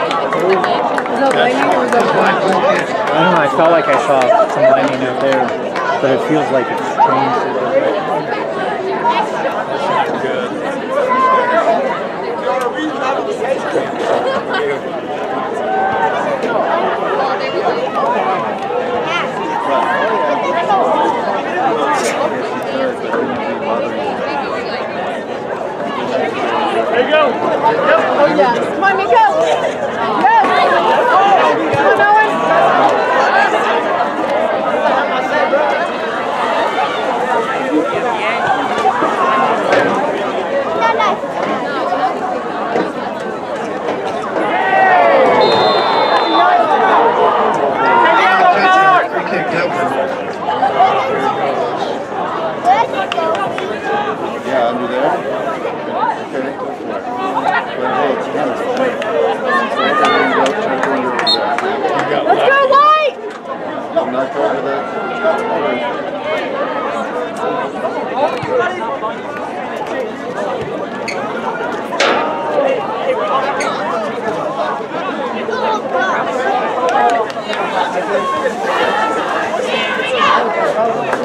I don't know, I felt like I saw some lightning out there, but it feels like it's changed a little bit. Oh, yeah. Come on, Nico. Yes. Come on, Owen. Free kick, Delta. Yeah, under there. Okay, go for it. But hey, it's tennis. Right there, you go, try to go under over there. Let's go, White. Knock over that. Offside.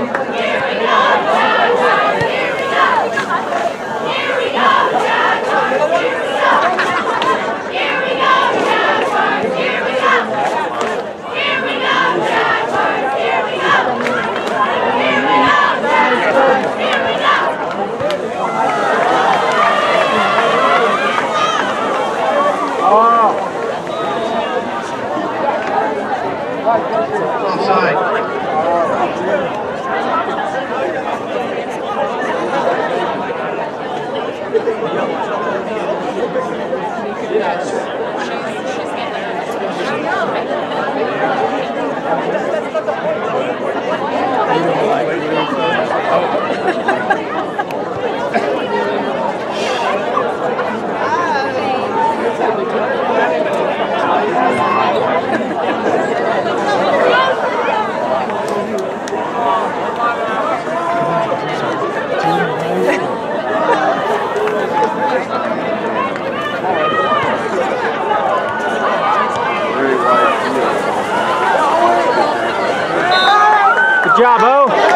Good job, O.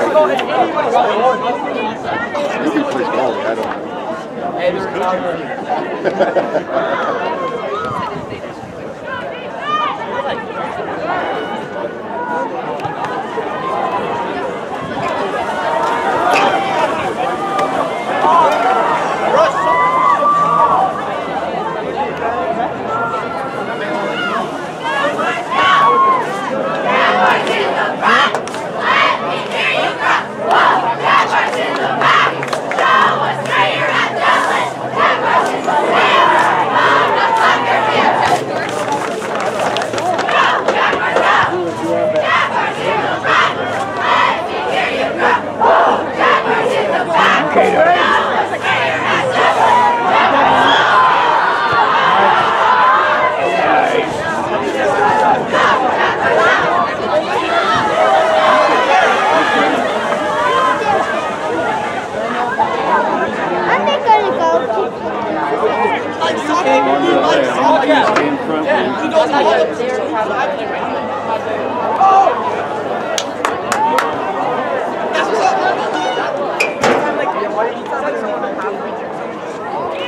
Christian! Take him. Maybe he plays ball, I don't know.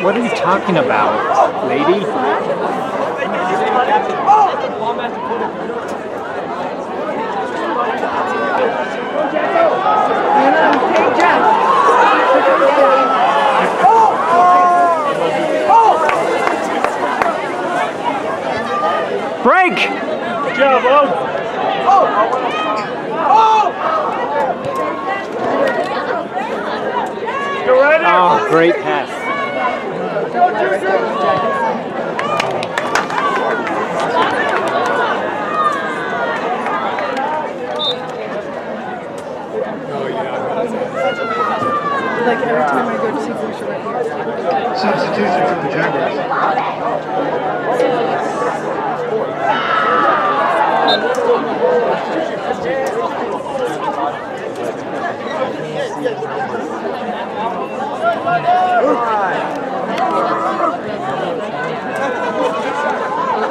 What are you talking about, lady? Hey, Jeff. Break! Oh. oh, great pass. Like every time I go to see Bruce right here. Substitution for the Jaguars.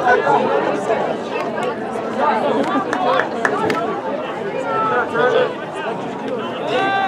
Turn it.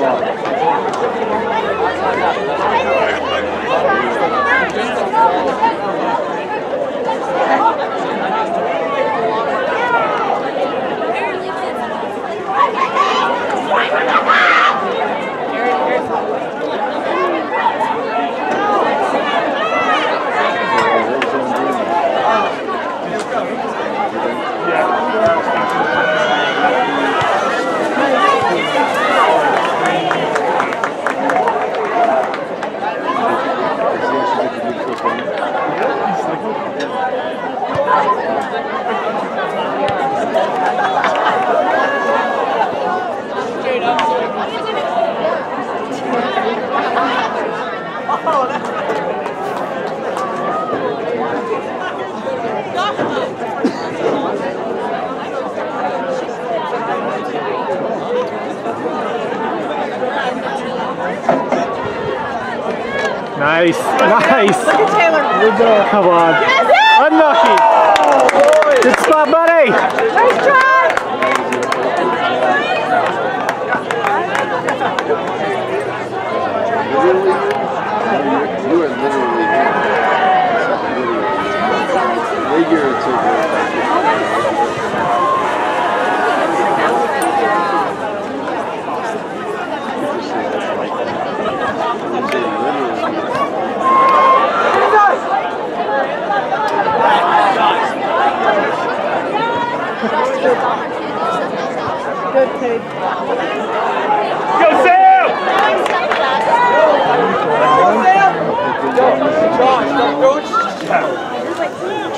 Thank you. Nice. Nice. Look at Taylor. Come on. Unlucky. Good spot, buddy. Nice try. Literally, you are literally figuratively. Yeah.